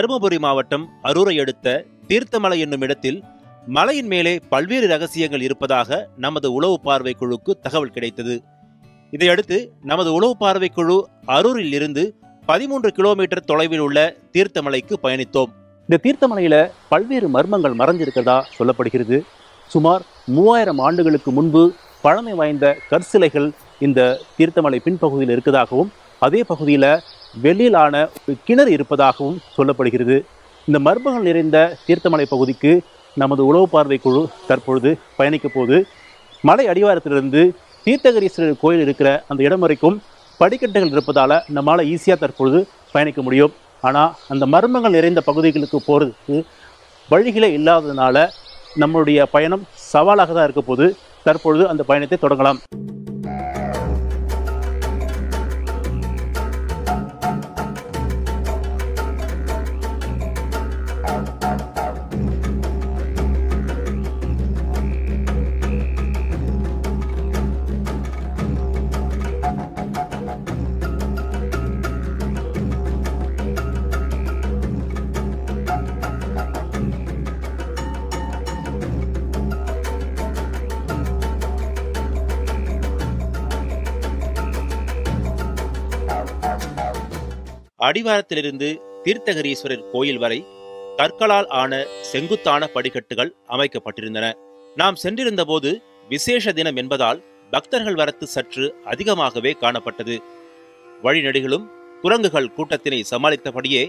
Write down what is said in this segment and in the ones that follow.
தருமபுரி மாவட்டம் அரூரை அடுத்த தீர்த்தமலை என்னும் இடத்தில் மலையின் மேலே பல்வேறு ரகசியங்கள் இருப்பதாக நமது உளவு பார்வை குழுக்கு தகவல் கிடைத்தது. இதையடுத்து நமது உளவு பார்வை குழு அரூரில் இருந்து பதிமூன்று கிலோமீட்டர் தொலைவில் உள்ள தீர்த்தமலைக்கு பயணித்தோம். இந்த தீர்த்தமலையில பல்வேறு மர்மங்கள் மறைஞ்சிருக்கிறதா சொல்லப்படுகிறது. சுமார் மூவாயிரம் ஆண்டுகளுக்கு முன்பு பழமை வாய்ந்த கற்சிலைகள் இந்த தீர்த்தமலை பின்பகுதியில் இருக்கதாகவும் அதே பகுதியில் வெளியிலான ஒரு கிணறு இருப்பதாகவும் சொல்லப்படுகிறது. இந்த மர்மங்கள் நிறைந்த தீர்த்தமலை பகுதிக்கு நமது உளவு பார்வை குழு தற்பொழுது பயணிக்க போது மலை அடிவாரத்திலிருந்து தீர்த்தகரீஸ்வரர் கோயில் இருக்கிற அந்த இடம் வரைக்கும் படிக்கட்டுகள் இருப்பதால் நம்மளால் ஈஸியாக தற்பொழுது பயணிக்க முடியும். ஆனால் அந்த மர்மங்கள் நிறைந்த பகுதிகளுக்கு போகிறதுக்கு வழிகளே இல்லாததுனால நம்மளுடைய பயணம் சவாலாக தான் இருக்க போது தற்பொழுது அந்த பயணத்தை தொடங்கலாம். அடிவாரத்திலிருந்து தீர்த்தகரீஸ்வரர் கோயில் வரை கற்களால் ஆன செங்குத்தான படிக்கட்டுகள் அமைக்கப்பட்டிருந்தன. நாம் சென்றிருந்த போது விசேஷ தினம் என்பதால் பக்தர்கள் வரத்து சற்று அதிகமாகவே காணப்பட்டது. வழிநடிகளும் குரங்குகள் கூட்டத்தினை சமாளித்தபடியே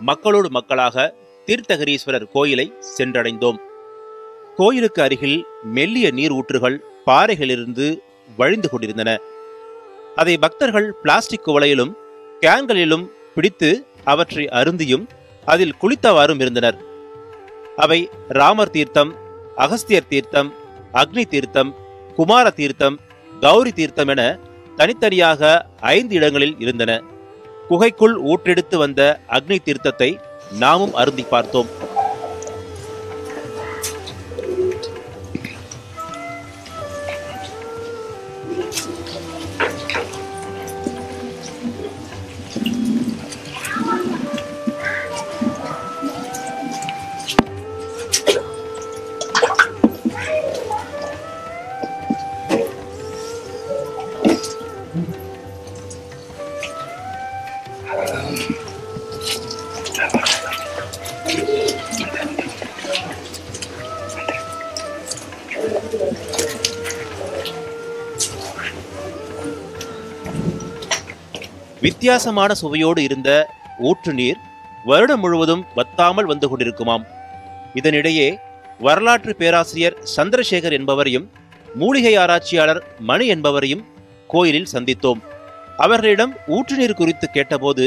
மக்களோடு மக்களாக தீர்த்தகரீஸ்வரர் கோயிலை சென்றடைந்தோம். கோயிலுக்கு அருகில் மெல்லிய நீர் ஊற்றுகள் பாறைகளிலிருந்து வழிந்து கொண்டிருந்தன. அதை பக்தர்கள் பிளாஸ்டிக் குவளையிலும் கேன்களிலும் பிடித்து அவற்றை அருந்தியும் அதில் குளித்தவாறும் இருந்தனர். அவை ராமர் தீர்த்தம் அகஸ்தியர் தீர்த்தம் அக்னி தீர்த்தம் குமார தீர்த்தம் கௌரி தீர்த்தம் என தனித்தனியாக ஐந்து இடங்களில் இருந்தன. குகைக்குள் ஊற்றெடுத்து வந்த அக்னி தீர்த்தத்தை நாமும் அருந்தி பார்த்தோம். வித்தியாசமான சுவையோடு இருந்த ஊற்று நீர் வருடம் முழுவதும் வத்தாமல் வந்து கொண்டிருக்குமாம். இதனிடையே வரலாற்று பேராசிரியர் சந்திரசேகர் என்பவரையும் மூலிகை ஆராய்ச்சியாளர் மணி என்பவரையும் கோயிலில் சந்தித்தோம். அவர்களிடம் ஊற்று நீர் குறித்து கேட்டபோது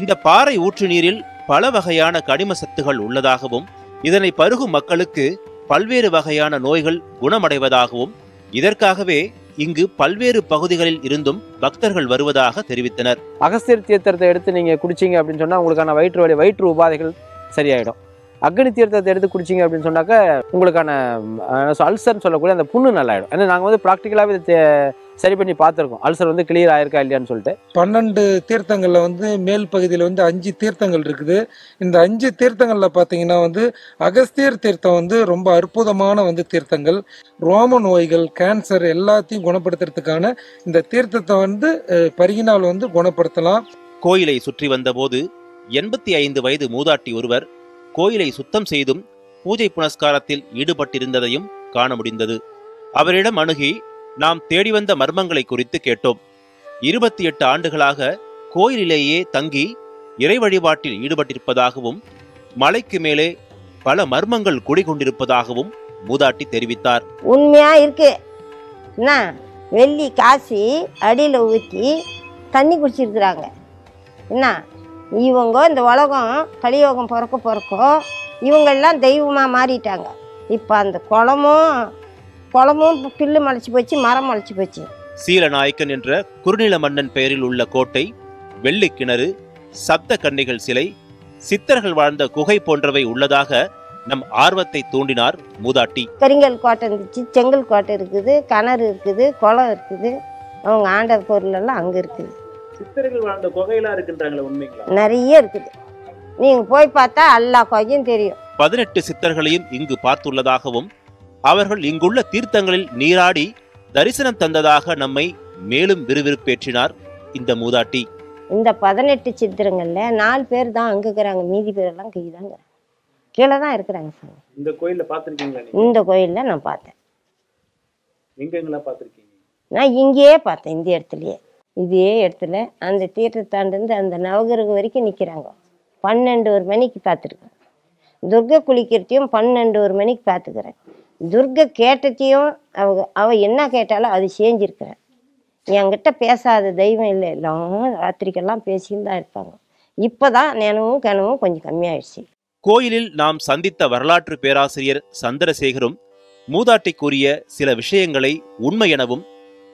இந்த பாறை ஊற்று நீரில் பல வகையான கனிம சத்துகள் உள்ளதாகவும் இதனை பருகும் மக்களுக்கு பல்வேறு வகையான நோய்கள் குணமடைவதாகவும் இதற்காகவே இங்கு பல்வேறு பகுதிகளில் இருந்தும் பக்தர்கள் வருவதாக தெரிவித்தனர். அகஸ்தியர் தீர்த்தத்தை எடுத்து நீங்கள் குடிச்சீங்க அப்படின்னு சொன்னால் உங்களுக்கான வயிற்று வலி வயிற்று உபாதைகள் சரியாயிடும். அக்னி தீர்த்தத்தை எடுத்து குடிச்சிங்க அப்படின்னு சொன்னாக்க உங்களுக்கான அல்சர்னு சொல்லக்கூடிய அந்த புண்ணு நல்லாயிடும். ஏன்னா நாங்கள் வந்து ப்ராக்டிக்கலாகவே இதை தே- சரி பண்ணி பார்த்துருக்கோம். அல்சர் வந்து கிளியர் ஆயிருக்கா இல்லையான்னு சொல்லிட்டு. பன்னெண்டு தீர்த்தங்கள்ல வந்து மேல் பகுதியில் வந்து அஞ்சு தீர்த்தங்கள் இருக்குது. இந்த அஞ்சு தீர்த்தங்கள்ல பார்த்தீங்கன்னா வந்து அகஸ்தியர் தீர்த்தம் வந்து ரொம்ப அற்புதமான வந்து தீர்த்தங்கள். ரோம நோய்கள் கேன்சர் எல்லாத்தையும் குணப்படுத்துறதுக்கான இந்த தீர்த்தத்தை வந்து பருகினால் வந்து குணப்படுத்தலாம். கோயிலை சுற்றி வந்தபோது எண்பத்தி ஐந்து வயது மூதாட்டி ஒருவர் கோயிலை சுத்தம் செய்தும் பூஜை புனஸ்காரத்தில் ஈடுபட்டிருந்ததையும் காண முடிந்தது. அவரிடம் அணுகி நாம் தேடி வந்த மர்மங்களை குறித்து கேட்டோம். இருபத்தி எட்டு ஆண்டுகளாக கோயிலிலேயே தங்கி இறை வழிபாட்டில் ஈடுபட்டிருப்பதாகவும் மலைக்கு மேலே பல மர்மங்கள் குடிகொண்டிருப்பதாகவும் மூதாட்டி தெரிவித்தார். உண்மையா இருக்கு. என்ன? வெள்ளி காசி அடியில் ஊற்றி தண்ணி குடிச்சிருக்கிறாங்க. என்ன? இவங்க இந்த உலகம் கலியோகம் பிறக்க பிறக்க இவங்கெல்லாம் தெய்வமாக மாறிட்டாங்க. இப்போ அந்த குளமும் குளமும் பில்லு முளைச்சி போச்சு மரம் முளைச்சி போச்சு. சீலநாயக்கன் என்ற குறுநில மன்னன் பெயரில் உள்ள கோட்டை வெள்ளி கிணறு சப்த கன்னிகள் சிலை சித்தர்கள் வாழ்ந்த குகை போன்றவை உள்ளதாக நம் ஆர்வத்தை தூண்டினார் மூதாட்டி. கரிங்கல் கோட்டை இருந்துச்சு செங்கல் கோட்டை இருக்குது கிணறு இருக்குது குளம் இருக்குது. அவங்க ஆண்ட பொருள் எல்லாம் அங்கே இருக்குது. சித்தர்கள் வாழ்ந்த குகையெல்லாம் இருக்கின்றாங்களே உண்மைங்களா? நிறைய இருக்குது. நீங்கள் போய் பார்த்தா எல்லா கோயிலும் தெரியும். பதினெட்டு சித்தர்களையும் இங்கு பார்த்துள்ளதாகவும் அவர்கள் இங்குள்ள தீர்த்தங்களில் நீராடி தரிசனம் தந்ததாக நம்மை மேலும் விறுவிறுப்பேற்றினார் இந்த மூதாட்டி. இந்த பதினெட்டு சித்திரங்களில் நாலு பேர் தான் அங்கே இருக்கிறாங்க. மீதி பேரெல்லாம் கீழே தான் கீழே தான் இருக்கிறாங்க சாமி. இந்த கோயில பாத்திருக்கீங்களா இந்த கோயிலில் நான் பார்த்தேன். எங்க எங்கெல்லாம் பாத்திருக்கீங்க நான் இங்கேயே பார்த்தேன் இந்த இடத்துலையே. இதே இடத்துல அந்த தீர்த்தத்தாண்டிருந்து அந்த நவகிரக வரைக்கும் நிற்கிறாங்க பன்னெண்டு ஒரு மணிக்கு பார்த்துருக்கேன். துர்கை குளிக்கிறதையும் பன்னெண்டு ஒரு மணிக்கு பார்த்துக்கிறேன். துர்கை கேட்டத்தையும் அவங்க அவ என்ன கேட்டாலும் அது செஞ்சிருக்கிறேன் என்கிட்ட பேசாத தெய்வம் இல்லை. எல்லாம் ராத்திரிக்கெல்லாம் பேசின்னு தான் இருப்பாங்க. இப்போ தான் நினைவும் கனவும் கொஞ்சம் கம்மியாயிடுச்சு. கோயிலில் நாம் சந்தித்த வரலாற்று பேராசிரியர் சந்திரசேகரும் மூதாட்டி கூறிய சில விஷயங்களை உண்மை எனவும்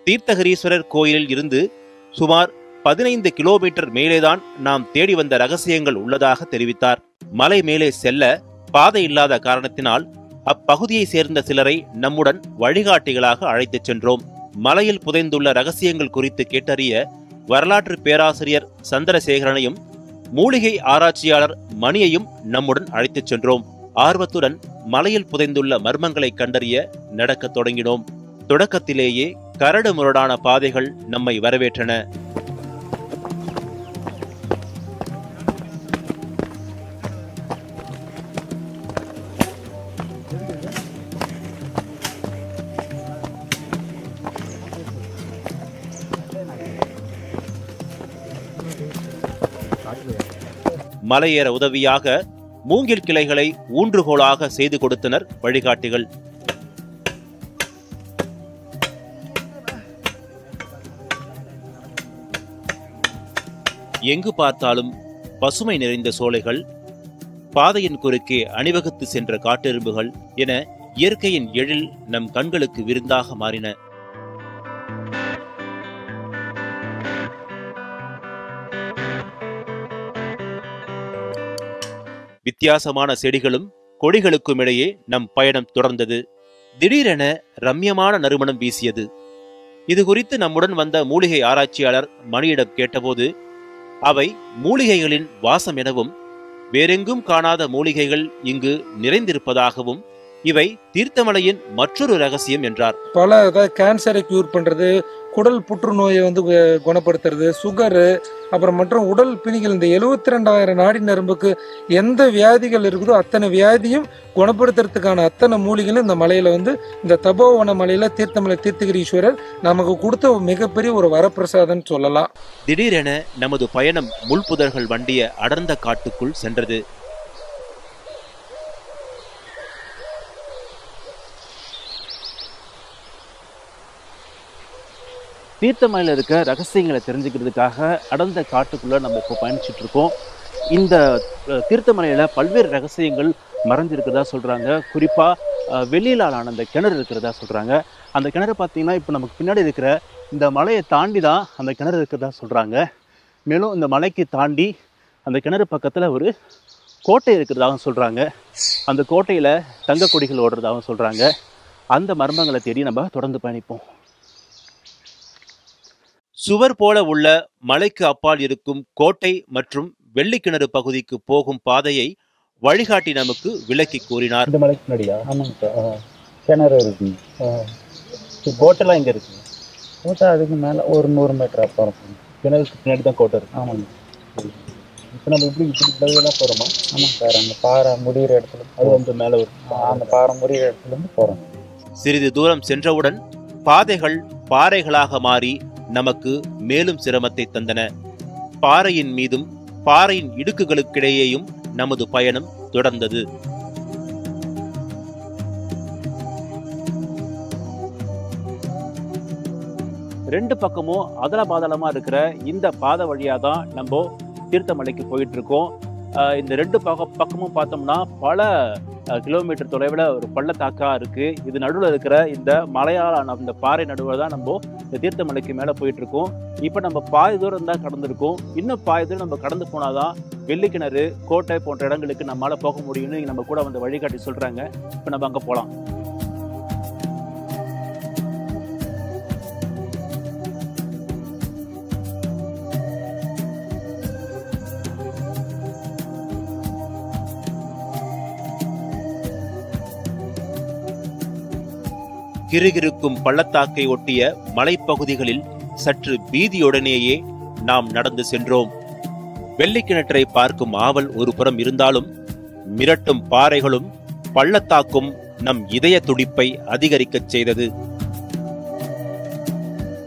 தீர்த்தகரீஸ்வரர் கோயிலில் இருந்து சுமார் பதினைந்து கிலோமீட்டர் மேலேதான் நாம் தேடி வந்த ரகசியங்கள் உள்ளதாக தெரிவித்தார். மலை மேலே செல்ல பாதை இல்லாத காரணத்தினால் அப்பகுதியை சேர்ந்த சிலரை நம்முடன் வழிகாட்டிகளாக அழைத்துச் சென்றோம். மலையில் புதைந்துள்ள ரகசியங்கள் குறித்து கேட்டறிய வரலாற்று பேராசிரியர் சந்திரசேகரனையும் மூலிகை ஆராய்ச்சியாளர் மணியையும் நம்முடன் அழைத்துச் சென்றோம். ஆர்வத்துடன் மலையில் புதைந்துள்ள மர்மங்களை கண்டறிய நடக்கத் தொடங்கினோம். தொடக்கத்திலேயே கரடு முரடான பாதைகள் நம்மை வரவேற்றன. மலையேற உதவியாக மூங்கில் கிளைகளை ஊன்றுகோலாக செய்து கொடுத்தனர் வழிகாட்டிகள். எங்கு பார்த்தாலும் பசுமை நிறைந்த சோலைகள் பாதையின் குறுக்கே அணிவகுத்து சென்ற காட்டெரும்புகள் என இயற்கையின் எழில் நம் கண்களுக்கு விருந்தாக மாறின. வித்தியாசமான செடிகளும் கொடிகளுக்கும் இடையே நம் பயணம் தொடர்ந்தது. திடீரென ரம்யமான நறுமணம் வீசியது. இது குறித்து நம்முடன் வந்த மூலிகை ஆராய்ச்சியாளர் மணியிடம் கேட்டபோது அவை மூலிகைகளின் வாசம் எனவும் வேறெங்கும் காணாத மூலிகைகள் இங்கு நிறைந்திருப்பதாகவும் இவை தீர்த்தமலையின் மற்றொரு ரகசியம் என்றார். பல கேன்சரை கியூர் பண்றது குடல் புற்றுநோயை வந்து கு- குணப்படுத்துறது சுகரு அப்புறம் மற்றும் உடல் பிணிகள். இந்த எழுவத்தி ரெண்டாயிரம் நாடி நரம்புக்கு எந்த வியாதிகள் இருக்குதோ அத்தனை வியாதியும் குணப்படுத்துறதுக்கான அத்தனை மூலிகளும் இந்த மலையில் வந்து இந்த தபோவன மலையில் தீர்த்தமலை தீர்த்தகிரீஸ்வரர் நமக்கு கொடுத்த மிகப்பெரிய ஒரு வரப்பிரசாதம் சொல்லலாம். திடீரென நமது பயணம் முள்புதர்கள் வண்டிய அடர்ந்த காட்டுக்குள் சென்றது. தீர்த்தமலையில் இருக்க ரகசியங்களை தெரிஞ்சுக்கிறதுக்காக அடர்ந்த காட்டுக்குள்ளே நம்ம இப்போ பயணிச்சுட்டு இருக்கோம். இந்த தீர்த்தமலையில் பல்வேறு ரகசியங்கள் மறைஞ்சிருக்கிறதா சொல்கிறாங்க குறிப்பாக வெளியிலான அந்த கிணறு இருக்கிறதா சொல்கிறாங்க அந்த கிணறு பார்த்திங்கன்னா இப்போ நமக்கு பின்னாடி இருக்கிற இந்த மலையை தாண்டி தான் அந்த கிணறு இருக்கிறதா சொல்கிறாங்க மேலும் இந்த மலைக்கு தாண்டி அந்த கிணறு பக்கத்தில் ஒரு கோட்டை இருக்கிறதாகவும் சொல்கிறாங்க அந்த கோட்டையில் தங்க கொடிகள் ஓடுறதாகவும் சொல்கிறாங்க அந்த மர்மங்களை தேடி நம்ம தொடர்ந்து பயணிப்போம். சுவர் போல உள்ள மலைக்கு அப்பால் இருக்கும் கோட்டை மற்றும் வெள்ளிக்கிணறு பகுதிக்கு போகும் பாதையை வழிகாட்டி நமக்கு விளக்கி கூறினார். இந்த மலைக்கு முன்னாடியா? ஆமாங்க சார். கிணறு இருக்குங்க போட்டெல்லாம் எங்கே இருக்குங்க கோட்டை அதுக்கு மேலே ஒரு நூறு மீட்டர் அப்புறம் கிணறுக்கு பின்னாடி தான் கோட்டை இருக்கு. ஆமாங்க. இப்போ நம்ம இப்படி இப்படி பதிலாக போகிறோமா ஆமாங்க சார். அந்த பாறை முடிகிற இடத்துல அது வந்து மேலே ஒரு அந்த பாறை முடிகிற இடத்துலேருந்து போகிறோம் சிறிது தூரம் சென்றவுடன் பாதைகள் பாறைகளாக மாறி நமக்கு மேலும் சிரமத்தை தந்தன. பாறையின் மீதும் பாறையின் இடுக்குகளுக்கிடையேயும் நமது பயணம் தொடர்ந்தது. ரெண்டு பக்கமும் அதல பாதளமா இருக்கிற இந்த பாதை வழியா தான் நம்ம தீர்த்தமலைக்கு போயிட்டு இருக்கோம் இந்த ரெண்டு பக்க பக்கமும் பார்த்தோம்னா பல கிலோமீட்டர் தொலைவில் ஒரு பள்ளத்தாக்காக இருக்குது இது நடுவில் இருக்கிற இந்த மலையால் இந்த பாறை நடுவில் தான் நம்ம இந்த தீர்த்தமலைக்கு மேலே போயிட்டுருக்கோம். இப்போ நம்ம பாதி தூரம் தான் கடந்திருக்கோம். இன்னும் பாதி தூரம் நம்ம கடந்து போனால் தான் வெள்ளிக்கிணறு கோட்டை போன்ற இடங்களுக்கு நம்மளால் போக முடியும்னு நம்ம கூட வந்து வழிகாட்டி சொல்கிறாங்க இப்போ நம்ம அங்கே போகலாம் கிறுகிறுக்கும் பள்ளத்தாக்கை ஒட்டிய மலைப்பகுதிகளில் சற்று பீதியுடனேயே நாம் நடந்து சென்றோம். வெள்ளிக்கிணற்றை பார்க்கும் ஆவல் ஒரு புறம் இருந்தாலும் மிரட்டும் பாறைகளும் பள்ளத்தாக்கும் நம் இதய துடிப்பை அதிகரிக்கச் செய்தது.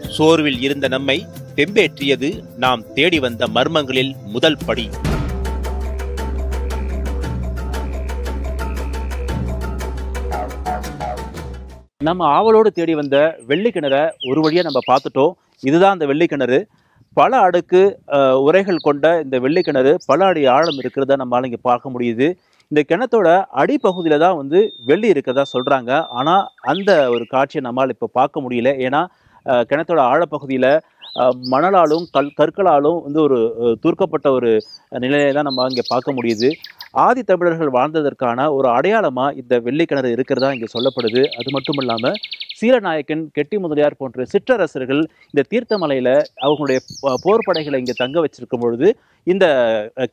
சோர்வில் இருந்த நம்மை தெம்பேற்றியது நாம் தேடி வந்த மர்மங்களில் முதல் படி. நம்ம ஆவலோடு தேடி வந்த வெள்ளி கிணறை ஒரு வழியாக நம்ம பார்த்துட்டோம். இதுதான் அந்த வெள்ளி கிணறு. பல அடுக்கு உரைகள் கொண்ட இந்த வெள்ளி கிணறு பல அடி ஆழம் இருக்கிறத நம்மளால் இங்கே பார்க்க முடியுது. இந்த கிணத்தோட அடிப்பகுதியில் தான் வந்து வெள்ளி இருக்கிறதா சொல்கிறாங்க ஆனால் அந்த ஒரு காட்சியை நம்மால் இப்போ பார்க்க முடியல. ஏன்னா கிணத்தோட ஆழப்பகுதியில் மணலாலும் கல் கற்களாலும் வந்து ஒரு தூர்க்கப்பட்ட ஒரு நிலையை தான் நம்ம இங்கே பார்க்க முடியுது. ஆதி தமிழர்கள் வாழ்ந்ததற்கான ஒரு அடையாளமாக இந்த வெள்ளி கிணறு இருக்கிறதா இங்கே சொல்லப்படுது. அது மட்டும் இல்லாமல் சீலநாயக்கன் கெட்டி முதலியார் போன்ற சிற்றரசர்கள் இந்த தீர்த்தமலையில் அவங்களுடைய போர்படைகளை போர் படைகளை இங்கே தங்க வச்சிருக்கும் பொழுது இந்த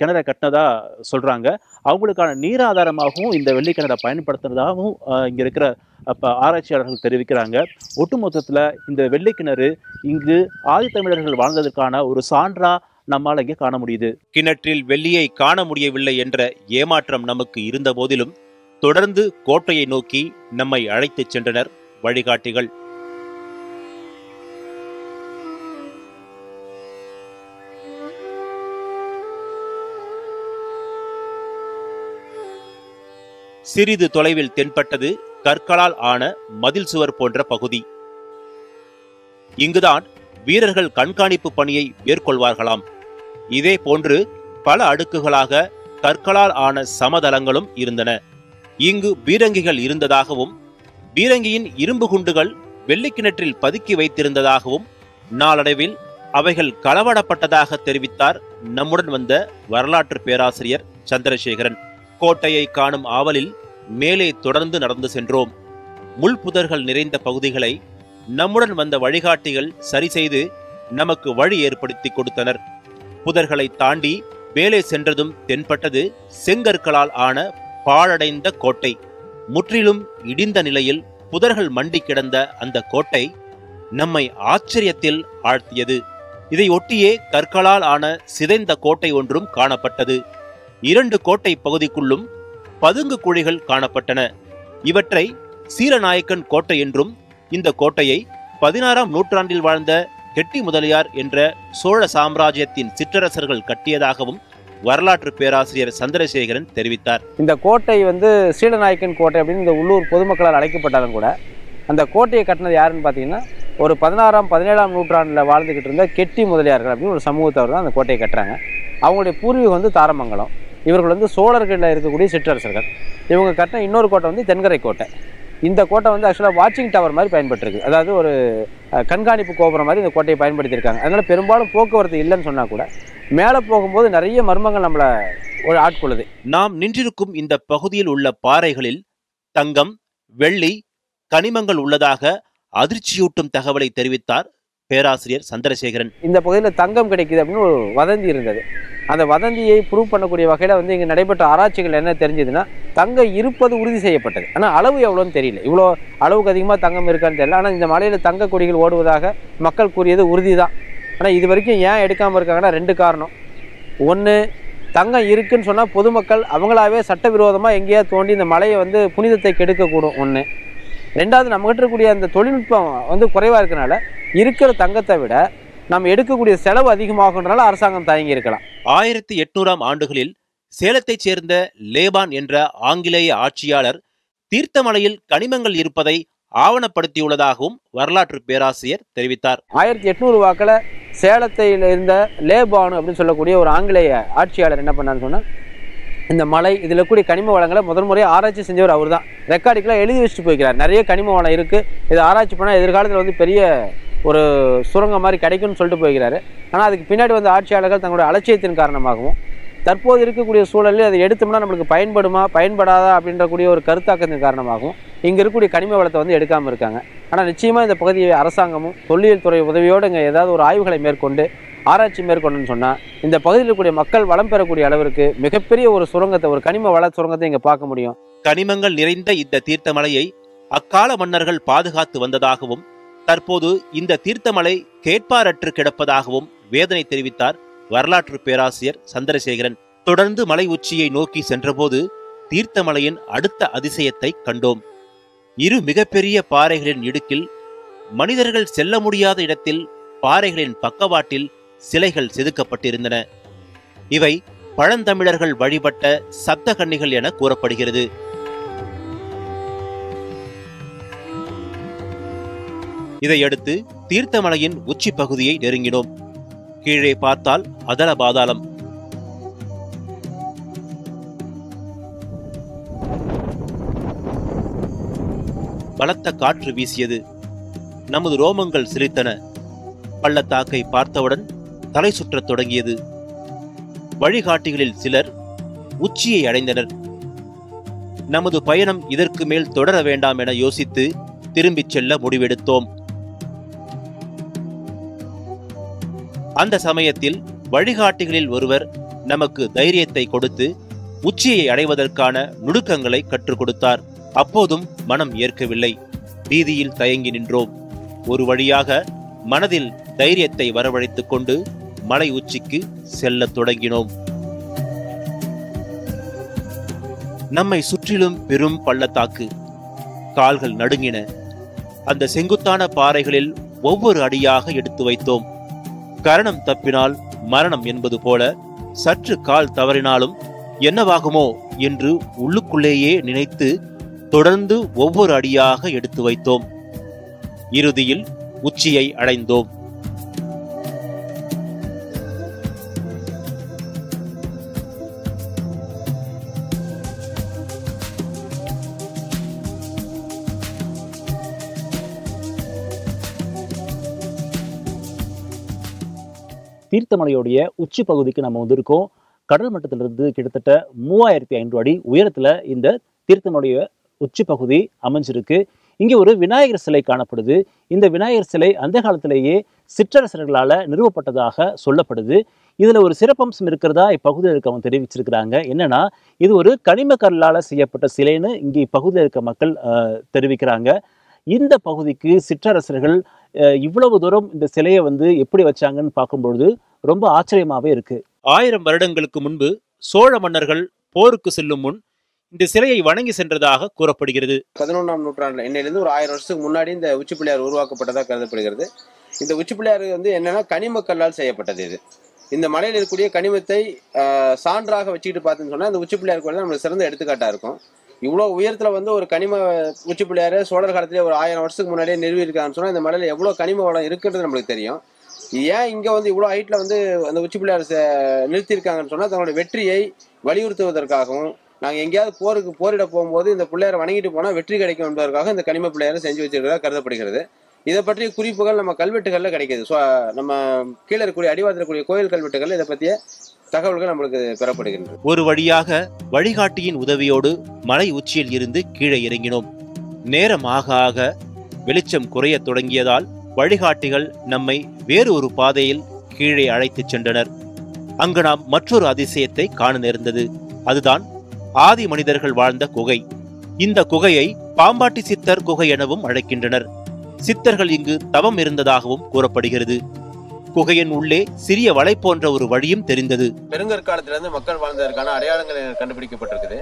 கிணறை கட்டினதா சொல்கிறாங்க அவங்களுக்கான நீர் ஆதாரமாகவும் இந்த வெள்ளிக்கிணறை பயன்படுத்துனதாகவும் இங்கே இருக்கிற அப்ப ஆராய்ச்சியாளர்கள் தெரிவிக்கிறாங்க. ஒட்டுமொத்தத்தில் இந்த வெள்ளிக்கிணறு இங்கு ஆதித்தமிழர்கள் வாழ்ந்ததற்கான ஒரு சான்றா நம்மால் அங்கே காண முடியுது. கிணற்றில் வெள்ளியை காண முடியவில்லை என்ற ஏமாற்றம் நமக்கு இருந்த போதிலும் தொடர்ந்து கோட்டையை நோக்கி நம்மை அழைத்துச் சென்றனர் வழிகாட்டிகள். சிறிது தொலைவில் தென்பட்டது கற்களால் ஆன மதில் சுவர் போன்ற பகுதி. இங்குதான் வீரர்கள் கண்காணிப்பு பணியை மேற்கொள்வார்களாம். இதே போன்று பல அடுக்குகளாக கற்களால் ஆன சமதளங்களும் இருந்தன. இங்கு பீரங்கிகள் இருந்ததாகவும் பீரங்கியின் இரும்பு குண்டுகள் வெள்ளிக்கிணற்றில் பதுக்கி வைத்திருந்ததாகவும் நாளடைவில் அவைகள் களவாடப்பட்டதாக தெரிவித்தார் நம்முடன் வந்த வரலாற்று பேராசிரியர் சந்திரசேகரன். கோட்டையை காணும் ஆவலில் மேலே தொடர்ந்து நடந்து சென்றோம். முள்புதர்கள் நிறைந்த பகுதிகளை நம்முடன் வந்த வழிகாட்டிகள் சரி செய்து நமக்கு வழி ஏற்படுத்தி கொடுத்தனர். புதர்களை தாண்டி மேலே சென்றதும் தென்பட்டது செங்கற்களால் ஆன பாழடைந்த கோட்டை. முற்றிலும் இடிந்த நிலையில் புதர்கள் மண்டி கிடந்த அந்த கோட்டை நம்மை ஆச்சரியத்தில் ஆழ்த்தியது. இதை ஒட்டியே கற்களால் ஆன சிதைந்த கோட்டை ஒன்றும் காணப்பட்டது. இரண்டு கோட்டை பகுதிக்குள்ளும் பதுங்கு குழிகள் காணப்பட்டன. இவற்றை சீலநாயக்கன் கோட்டை என்றும் இந்த கோட்டையை பதினாறாம் நூற்றாண்டில் வாழ்ந்த கெட்டி முதலியார் என்ற சோழ சாம்ராஜ்யத்தின் சிற்றரசர்கள் கட்டியதாகவும் வரலாற்று பேராசிரியர் சந்திரசேகரன் தெரிவித்தார். இந்த கோட்டை வந்து சீலநாயக்கன் கோட்டை அப்படின்னு இந்த உள்ளூர் பொதுமக்களால் அழைக்கப்பட்டாலும் கூட அந்த கோட்டையை கட்டினது யாருன்னு பார்த்தீங்கன்னா ஒரு பதினாறாம் பதினேழாம் நூற்றாண்டில் வாழ்ந்துக்கிட்டு இருந்த கெட்டி முதலியார்கள் அப்படின்னு ஒரு சமூகத்தவர் தான் அந்த கோட்டையை கட்டுறாங்க. அவங்களுடைய பூர்வீகம் வந்து தாரமங்கலம். இவர்கள் வந்து சோழர்களில் இருக்கக்கூடிய சிற்றரசர்கள். இவங்க கட்டின இன்னொரு கோட்டை வந்து தென்கரை கோட்டை. இந்த கோட்டை வந்து ஆக்சுவலாக வாட்சிங் டவர் மாதிரி பயன்பட்டுருக்கு. அதாவது ஒரு கண்காணிப்பு கோபுரம் மாதிரி இந்த கோட்டையை பயன்படுத்தியிருக்காங்க. அதனால் பெரும்பாலும் போக்குவரத்து இல்லைன்னு சொன்னால் கூட மேலே போகும்போது நிறைய மர்மங்கள் நம்மளை ஒரு ஆட்கொள்ளுது. நாம் நின்றிருக்கும் இந்த பகுதியில் உள்ள பாறைகளில் தங்கம் வெள்ளி கனிமங்கள் உள்ளதாக அதிர்ச்சியூட்டும் தகவலை தெரிவித்தார் பேராசிரியர் சந்திரசேகரன். இந்த பகுதியில் தங்கம் கிடைக்குது அப்படின்னு ஒரு வதந்தி இருந்தது. அந்த வதந்தியை ப்ரூவ் பண்ணக்கூடிய வகையில் வந்து இங்கே நடைபெற்ற ஆராய்ச்சிகள் என்ன தெரிஞ்சதுன்னா தங்கம் இருப்பது உறுதி செய்யப்பட்டது. ஆனால் அளவு எவ்வளோன்னு தெரியல. இவ்வளோ அளவுக்கு அதிகமாக தங்கம் இருக்கான்னு தெரியல. ஆனால் இந்த மலையில் தங்க கொடிகள் ஓடுவதாக மக்கள் கூறியது உறுதி தான் ஆனால் இது வரைக்கும் ஏன் எடுக்காமல் இருக்காங்கன்னா ரெண்டு காரணம். ஒன்று தங்கம் இருக்குன்னு சொன்னால் பொதுமக்கள் அவங்களாவே சட்டவிரோதமாக எங்கேயா தோண்டி இந்த மலையை வந்து புனிதத்தை கெடுக்கக்கூடும். ஒன்று ரெண்டாவது நம்மகிட்ட இருக்கக்கூடிய அந்த தொழில்நுட்பம் வந்து குறைவாக இருக்கனால இருக்கிற தங்கத்தை விட நம்ம எடுக்கக்கூடிய செலவு அதிகமாகுன்றனால அரசாங்கம் தயங்கி இருக்கலாம். ஆயிரத்தி எட்நூறாம் ஆண்டுகளில் சேலத்தைச் சேர்ந்த லேபான் என்ற ஆங்கிலேய ஆட்சியாளர் தீர்த்தமலையில் கனிமங்கள் இருப்பதை ஆவணப்படுத்தியுள்ளதாகவும் வரலாற்று பேராசிரியர் தெரிவித்தார். ஆயிரத்தி எட்நூறு வாக்கில் சேலத்தில் இருந்த லேபானு அப்படின்னு சொல்லக்கூடிய ஒரு ஆங்கிலேய ஆட்சியாளர் என்ன பண்ணான்னு சொன்னால் இந்த மலை இதில் கூடிய கனிம வளங்களை முதல் முறையாக ஆராய்ச்சி செஞ்சவர் அவர் தான். ரெக்கார்டுக்கெல்லாம் எழுதி வச்சுட்டு போய்க்கிறார். நிறைய கனிம வளம் இருக்குது இதை ஆராய்ச்சி பண்ணால் எதிர்காலத்தில் வந்து பெரிய ஒரு சுரங்கம் மாதிரி கிடைக்கும்னு சொல்லிட்டு போய்க்கிறாரு. ஆனால் அதுக்கு பின்னாடி வந்து ஆட்சியாளர்கள் தங்களுடைய அலட்சியத்தின் காரணமாகவும் தற்போது இருக்கக்கூடிய சூழலில் அதை எடுத்தோம்னா நம்மளுக்கு பயன்படுமா பயன்படாதா அப்படின்ற கூடிய ஒரு கருத்தாக்கத்தின் காரணமாகவும் இங்கே இருக்கக்கூடிய கனிம வளத்தை வந்து எடுக்காமல் இருக்காங்க. ஆனால் நிச்சயமாக இந்த பகுதியை அரசாங்கமும் தொல்லியல் துறை உதவியோடு இங்கே ஏதாவது ஒரு ஆய்வுகளை மேற்கொண்டு ஆராய்ச்சி மேற்கொண்டுன்னு சொன்னால் இந்த பகுதியில் இருக்கக்கூடிய மக்கள் வளம் பெறக்கூடிய அளவிற்கு மிகப்பெரிய ஒரு சுரங்கத்தை ஒரு கனிம வள சுரங்கத்தை இங்கே பார்க்க முடியும். கனிமங்கள் நிறைந்த இந்த தீர்த்தமலையை அக்கால மன்னர்கள் பாதுகாத்து வந்ததாகவும் தற்போது இந்த தீர்த்தமலை கேட்பாரற்று கிடப்பதாகவும் வேதனை தெரிவித்தார் வரலாற்று பேராசிரியர் சந்திரசேகரன். தொடர்ந்து மலை உச்சியை நோக்கி சென்றபோது தீர்த்தமலையின் அடுத்த அதிசயத்தை கண்டோம். இரு மிகப்பெரிய பாறைகளின் இடுக்கில் மனிதர்கள் செல்ல முடியாத இடத்தில் பாறைகளின் பக்கவாட்டில் சிலைகள் செதுக்கப்பட்டிருந்தன. இவை பழந்தமிழர்கள் வழிபட்ட சப்த கன்னிகள் என கூறப்படுகிறது. இதையடுத்து தீர்த்தமலையின் உச்சி பகுதியை நெருங்கினோம். கீழே பார்த்தால் அதல பாதாளம். பலத்த காற்று வீசியது. நமது ரோமங்கள் சிரித்தன. பள்ளத்தாக்கை பார்த்தவுடன் தலை சுற்றத் தொடங்கியது. வழிகாட்டிகளில் சிலர் உச்சியை அடைந்தனர். நமது பயணம் இதற்கு மேல் தொடர வேண்டாம் என யோசித்து திரும்பிச் செல்ல முடிவெடுத்தோம். அந்த சமயத்தில் வழிகாட்டிகளில் ஒருவர் நமக்கு தைரியத்தை கொடுத்து உச்சியை அடைவதற்கான நுணுக்கங்களை கற்றுக் கொடுத்தார். அப்போதும் மனம் ஏற்கவில்லை. பீதியில் தயங்கி நின்றோம். ஒரு வழியாக மனதில் தைரியத்தை வரவழைத்துக் கொண்டு மலை உச்சிக்கு செல்லத் தொடங்கினோம். நம்மை சுற்றிலும் பெரும் பள்ளத்தாக்கு கால்கள் நடுங்கின. அந்த செங்குத்தான பாறைகளில் ஒவ்வொரு அடியாக எடுத்து வைத்தோம். கரணம் தப்பினால் மரணம் என்பது போல சற்று கால் தவறினாலும் என்னவாகுமோ என்று உள்ளுக்குள்ளேயே நினைத்து தொடர்ந்து ஒவ்வொரு அடியாக எடுத்து வைத்தோம். இறுதியில் உச்சியை அடைந்தோம். தீர்த்தமலையோடைய உச்சி பகுதிக்கு நம்ம வந்திருக்கோம். கடல் மட்டத்திலிருந்து கிட்டத்தட்ட மூவாயிரத்தி ஐநூறு அடி உயரத்தில் இந்த தீர்த்தமலைய உச்சி பகுதி அமைஞ்சிருக்கு. இங்கே ஒரு விநாயகர் சிலை காணப்படுது. இந்த விநாயகர் சிலை அந்த காலத்திலேயே சிற்றரசர்களால் நிறுவப்பட்டதாக சொல்லப்படுது. இதில் ஒரு சிறப்பம்சம் இருக்கிறதா இப்பகுதியில் இருக்கவங்க தெரிவிச்சிருக்கிறாங்க. என்னன்னா இது ஒரு கனிம கல்லால் செய்யப்பட்ட சிலைன்னு இங்கே இப்பகுதியில் இருக்க மக்கள் தெரிவிக்கிறாங்க. இந்த பகுதிக்கு சிற்றரசர்கள் இவ்வளவு தூரம் இந்த சிலையை வந்து எப்படி வச்சாங்கன்னு பார்க்கும்பொழுது ரொம்ப ஆச்சரியமாவே இருக்கு. ஆயிரம் வருடங்களுக்கு முன்பு சோழ மன்னர்கள் போருக்கு செல்லும் முன் இந்த சிலையை வணங்கி சென்றதாக கூறப்படுகிறது. பதினொன்றாம் நூற்றாண்டுல இன்னையிலிருந்து ஒரு ஆயிரம் வருஷத்துக்கு முன்னாடி இந்த உச்சி பிள்ளையார் உருவாக்கப்பட்டதாக கருதப்படுகிறது. இந்த உச்சி பிள்ளையார் வந்து என்னன்னா கனிம கல்லால் செய்யப்பட்டது இது. இந்த மலையில் இருக்கக்கூடிய கனிமத்தை சான்றாக வச்சுக்கிட்டு பார்த்தீங்கன்னு சொன்னா இந்த உச்சி பிள்ளையாருக்கு வந்து நம்மளுக்கு சிறந்த எடுத்துக்காட்டா இருக்கும். இவ்வளோ உயரத்தில் வந்து ஒரு கனிம உச்சி பிள்ளையார் சோழர் காலத்திலே ஒரு ஆயிரம் வருஷத்துக்கு முன்னாடியே நிறுவியிருக்கான்னு சொன்னால் இந்த மலையில் எவ்வளோ கனிம வளம் இருக்குன்றது நம்மளுக்கு தெரியும். ஏன் இங்கே வந்து இவ்வளோ ஹைட்டில் வந்து அந்த உச்சி பிள்ளையார் நிறுத்தியிருக்காங்கன்னு சொன்னால் தங்களுடைய வெற்றியை வலியுறுத்துவதற்காகவும் நாங்கள் எங்கேயாவது போருக்கு போரிட போகும்போது இந்த பிள்ளையாரை வணங்கிட்டு போனால் வெற்றி கிடைக்கும் என்பதற்காக இந்த கனிம பிள்ளையாரை செஞ்சு வச்சிருக்கிறதா கருதப்படுகிறது. இதை பற்றிய குறிப்புகள் நம்ம கல்வெட்டுகள்ல கிடைக்குது. ஸோ நம்ம கீழே இருக்கக்கூடிய அடிவாரத்தில் கோயில் கல்வெட்டுகள் இதை பற்றிய தகவல்கள் நம்மளுக்கு பெறப்படுகின்றன. ஒரு வழியாக வழிகாட்டியின் உதவியோடு மலை உச்சியில் இருந்து கீழே இறங்கினோம். நேரம் ஆக ஆக வெளிச்சம் குறையத் தொடங்கியதால் வழிகாட்டிகள் நம்மை வேறு ஒரு பாதையில் கீழே அழைத்துச் சென்றனர். அங்கு நாம் மற்றொரு அதிசயத்தை காண நேர்ந்தது. அதுதான் ஆதி மனிதர்கள் வாழ்ந்த குகை. இந்த குகையை பாம்பாட்டி சித்தர் குகை எனவும் அழைக்கின்றனர். சித்தர்கள் இங்கு தவம் இருந்ததாகவும் கூறப்படுகிறது. குகையின் உள்ளே சிறிய வலை போன்ற ஒரு வழியும் தெரிந்தது. பெருங்கற்காலத்திலிருந்து மக்கள் வாழ்ந்ததற்கான அடையாளங்கள் கண்டுபிடிக்கப்பட்டிருக்குது.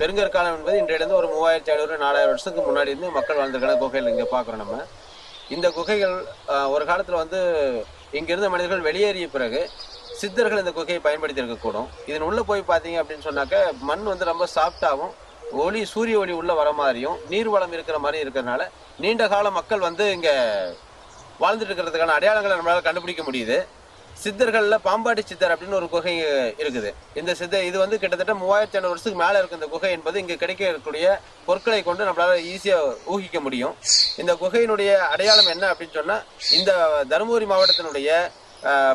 பெருங்கற்காலம் என்பது இன்றையிலிருந்து ஒரு மூவாயிரத்தி ஐநூறு நாலாயிரம் வருஷத்துக்கு முன்னாடி இருந்து மக்கள் வாழ்ந்ததற்கான குகைகள் இங்கே பார்க்குறோம் நம்ம. இந்த குகைகள் ஒரு காலத்தில் வந்து இங்கிருந்த மனிதர்கள் வெளியேறிய பிறகு சித்தர்கள் இந்த குகையை பயன்படுத்தி இருக்கக்கூடும் இதன் உள்ள போய் பார்த்தீங்க அப்படின்னு சொன்னாக்க மண் வந்து ரொம்ப சாஃப்டாகவும் ஒளி சூரிய ஒளி உள்ள வர மாதிரியும் நீர் வளம் இருக்கிற மாதிரி இருக்கிறதுனால நீண்ட கால மக்கள் வந்து இங்கே வாழ்ந்துட்டு இருக்கிறதுக்கான அடையாளங்களை நம்மளால் கண்டுபிடிக்க முடியுது. சித்தர்களில் பாம்பாட்டி சித்தர் அப்படின்னு ஒரு குகை இருக்குது. இந்த சித்தர் இது வந்து கிட்டத்தட்ட மூவாயிரத்தி ஐநூறு வருஷத்துக்கு மேலே இருக்கு இந்த குகை என்பது இங்கே கிடைக்கக்கூடிய பொருட்களை கொண்டு நம்மளால் ஈஸியாக ஊகிக்க முடியும். இந்த குகையினுடைய அடையாளம் என்ன அப்படின்னு சொன்னால் இந்த தருமபுரி மாவட்டத்தினுடைய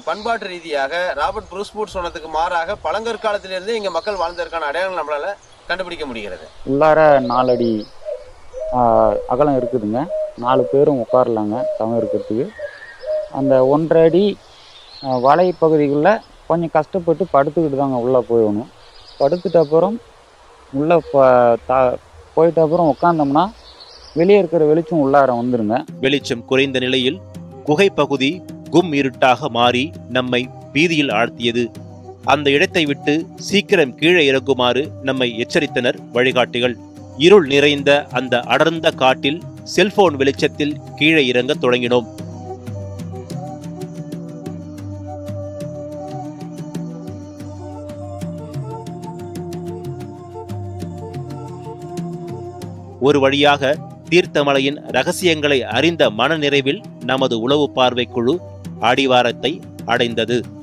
பண்பாட்டு ரீதியாக ராபர்ட் புரூஸ்பூட் சொன்னதுக்கு மாறாக பழங்கற்காலத்திலிருந்து இங்கே மக்கள் வாழ்ந்ததற்கான அடையாளம் நம்மளால் கண்டுபிடிக்க முடிகிறது. உள்ளார நாலடி அகலம் இருக்குதுங்க. நாலு பேரும் உட்காரலாங்க தவம் இருக்கிறதுக்கு. அந்த ஒன்றரை அடி வலை பகுதிகளில் கொஞ்சம் கஷ்டப்பட்டு படுத்துக்கிட்டு தாங்க உள்ளே போயிடணும் படுத்துட்ட அப்புறம் உள்ளே த போயிட்ட அப்புறம் உட்காந்தோம்னா வெளியே இருக்கிற வெளிச்சம் உள்ளார வந்துருங்க. வெளிச்சம் குறைந்த நிலையில் குகை பகுதி கும் இருட்டாக மாறி நம்மை பீதியில் ஆழ்த்தியது. அந்த இடத்தை விட்டு சீக்கிரம் கீழே இறங்குமாறு நம்மை எச்சரித்தனர் வழிகாட்டிகள். இருள் நிறைந்த அந்த அடர்ந்த காட்டில் செல்போன் வெளிச்சத்தில் கீழே இறங்கத் தொடங்கினோம். ஒரு வழியாக தீர்த்தமலையின் ரகசியங்களை அறிந்த மனநிறைவில் நமது உளவு பார்வை குழு அடிவாரத்தை அடைந்தது.